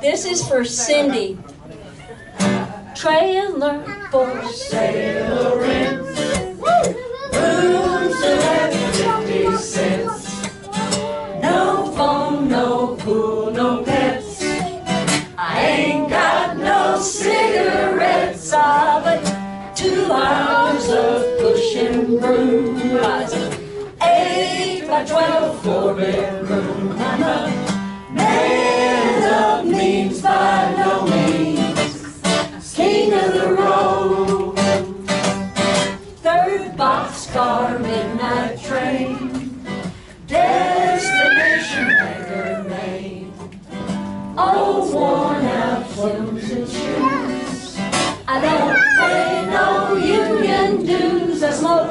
This is for Cindy. Trailer for sale rent. Rooms cents. No phone, no pool, no pets. I ain't got no cigarettes. Ah, but two hours of pushing broom. Eight by twelve, four bedroom. Old worn out and shoes. I don't pay no union dues. I smoke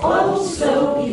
oh, old stogies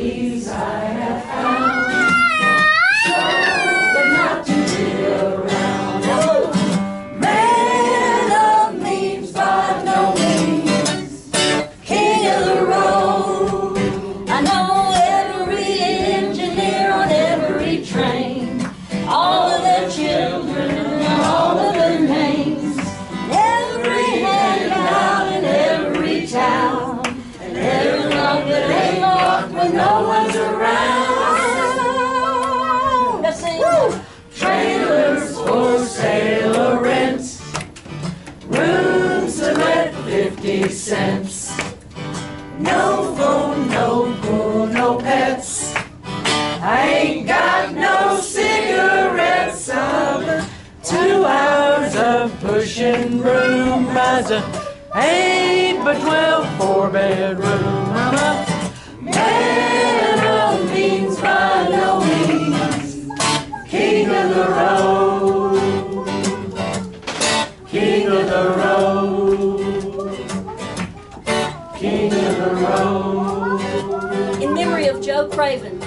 cents. No phone, no pool, no pets. I ain't got no cigarettes. I'm two hours of pushing room a eight by twelve four bedroom. I'm a of Joe Craven.